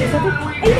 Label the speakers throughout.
Speaker 1: Elizabeth.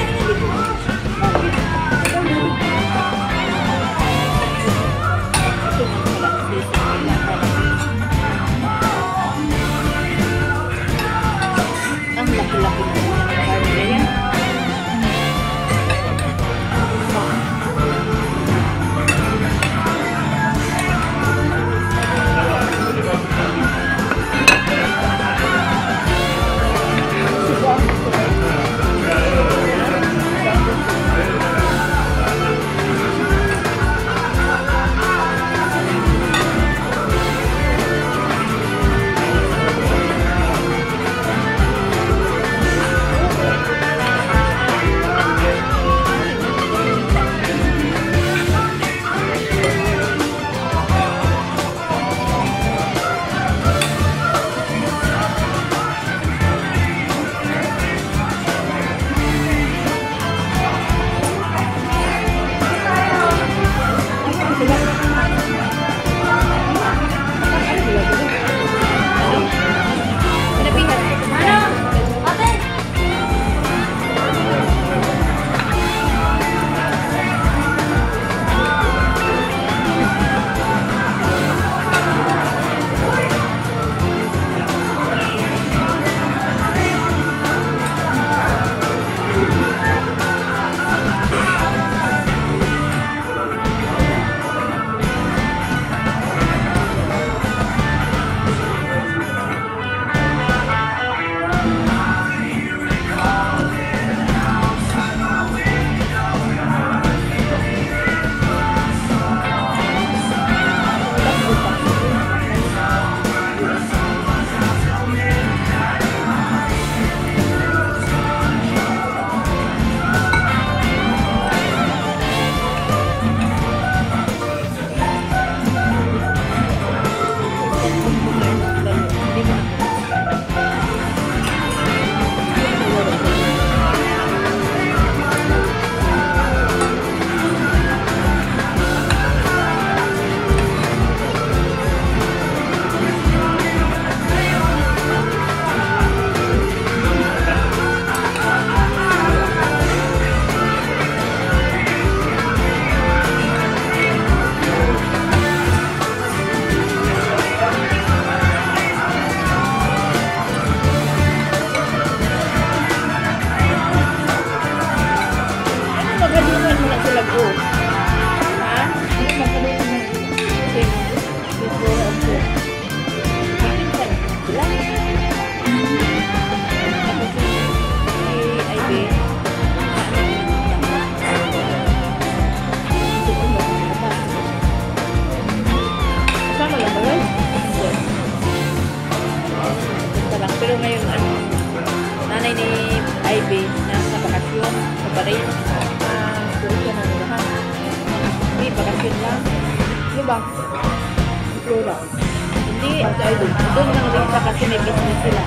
Speaker 2: Hindi, doon lang rin sa kasi may business sila.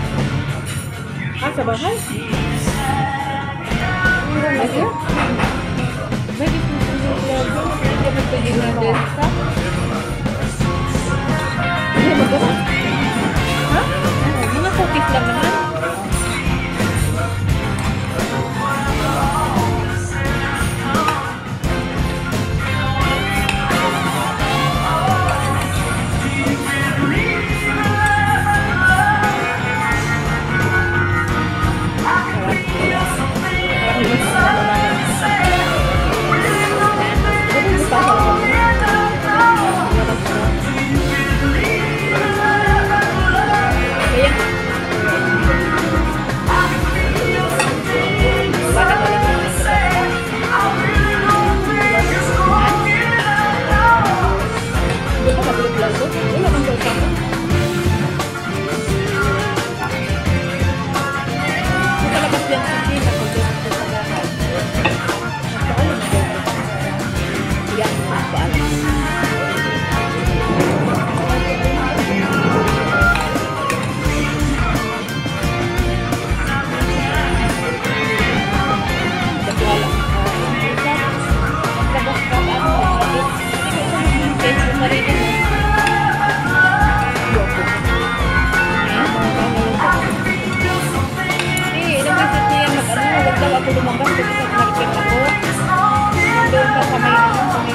Speaker 1: Ah, sa bahay?
Speaker 2: Kasi, may business sila sila. Hindi mo pwede na desta.
Speaker 1: Hindi, magkano?
Speaker 2: Ha? Mga cookies lang naman.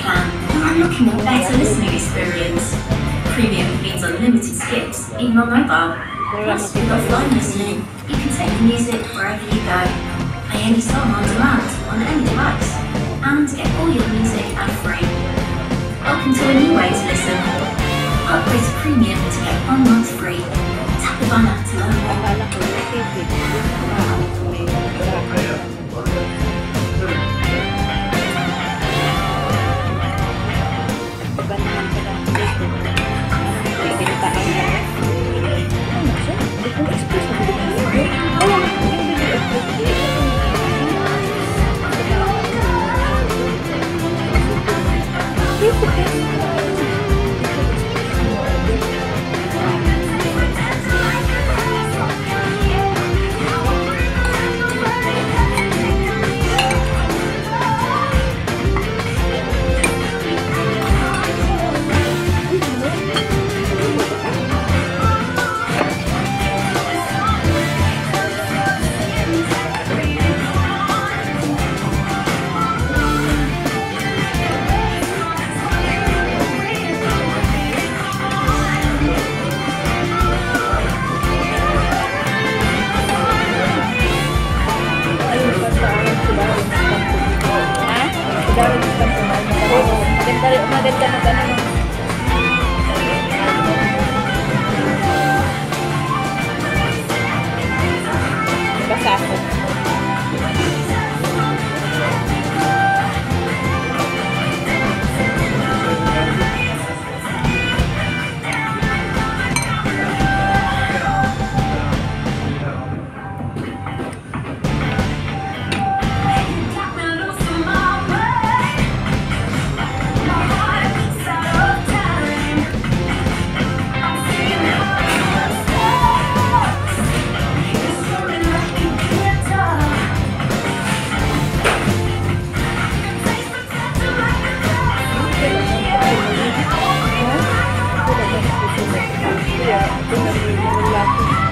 Speaker 3: and unlocking a better listening experience. Premium means unlimited skips, even on mobile. Plus, with offline listening, you can take the music wherever you go. Play any song on demand on any device, and get all your music ad free. Welcome to a new way to listen. Upgrade to premium to get one month
Speaker 2: maganda, maganda na ganun. natin, narinig mo
Speaker 1: lang.